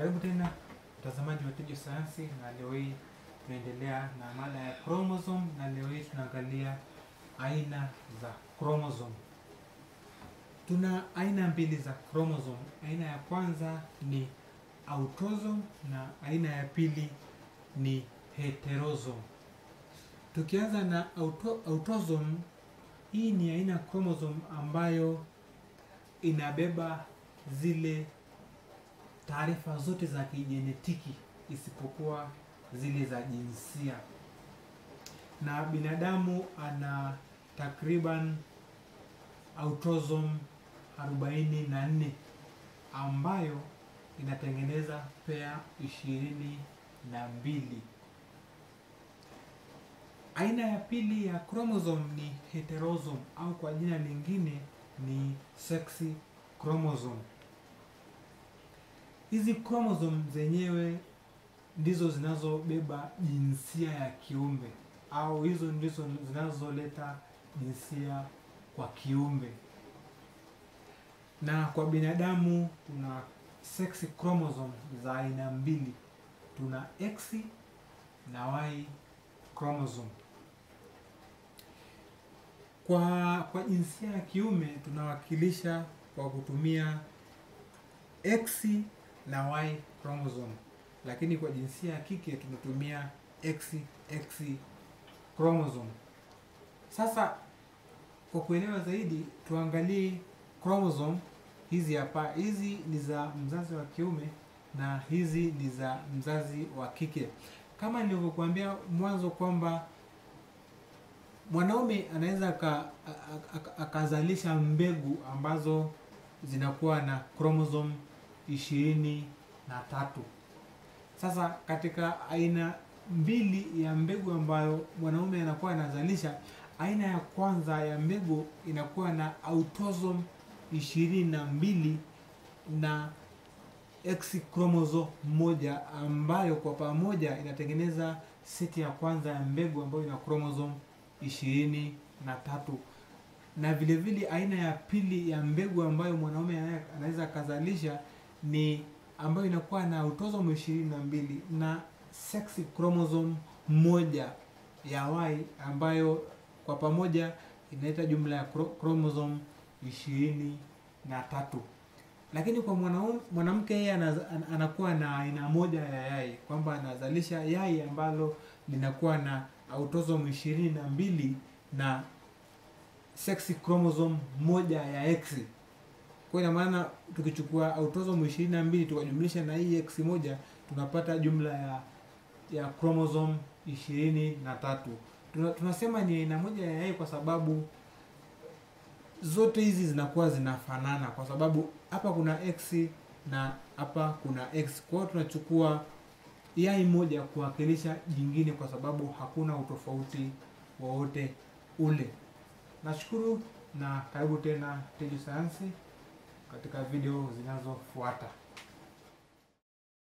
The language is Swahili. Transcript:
Karibu tena mtazamaji wa Tejo Sayansi, na leo hii tunaendelea na mada ya chromosome, na leo hii tunaangalia aina za chromosome. Tuna aina mbili za chromosome. Aina ya kwanza ni autosome na aina ya pili ni heterosome. Tukianza na auto, autosome, hii ni aina ya chromosome ambayo inabeba zile taarifa zote za kijenetiki isipokuwa zile za jinsia, na binadamu ana takriban autosome 44 ambayo inatengeneza pea ishirini na mbili. Aina ya pili ya chromosome ni heterosome au kwa jina lingine ni sexy chromosome. Hizi chromosome zenyewe ndizo zinazobeba jinsia ya kiume au hizo ndizo zinazoleta jinsia kwa kiume. Na kwa binadamu tuna sex chromosome za aina mbili, tuna X na Y chromosome. Kwa kwa jinsia ya kiume tunawakilisha kwa kutumia X na Y chromosome, lakini kwa jinsia ya kike tunatumia XX chromosome. Sasa kwa kuelewa zaidi, tuangalie chromosome hizi hapa. Hizi ni za mzazi wa kiume na hizi ni za mzazi wa kike. Kama nilivyokuambia mwanzo kwamba mwanaume anaweza akazalisha mbegu ambazo zinakuwa na chromosome ishirini na tatu. Sasa katika aina mbili ya mbegu ambayo mwanaume anakuwa anazalisha, aina ya kwanza ya mbegu inakuwa na autosom ishirini na mbili na X moja ambayo kwa pamoja inatengeneza seti ya kwanza ya mbegu ambayo ina chromosome ishirini na tatu na vile vile aina ya pili ya mbegu ambayo mwanaume anaweza akazalisha ni ambayo inakuwa na autosome ishirini na mbili na sex chromosome moja ya Y ambayo kwa pamoja inaleta jumla ya chromosome ishirini na tatu. Lakini kwa mwanamke yeye anakuwa na aina moja ya yai, kwamba anazalisha yai ambalo linakuwa na autosome ishirini na mbili na sex chromosome moja ya X. Kwa ina maana tukichukua autosome ishirini na mbili tukajumlisha na hii X moja tunapata jumla ya ya chromosome ishirini na tatu. Tuna, tunasema ni aina moja ya yai kwa sababu zote hizi zinakuwa zinafanana, kwa sababu hapa kuna X na hapa kuna X. Kwa hiyo tunachukua yai moja kuwakilisha jingine, kwa sababu hakuna utofauti wowote ule. Nashukuru na karibu tena teju Sayansi katika video zinazofuata.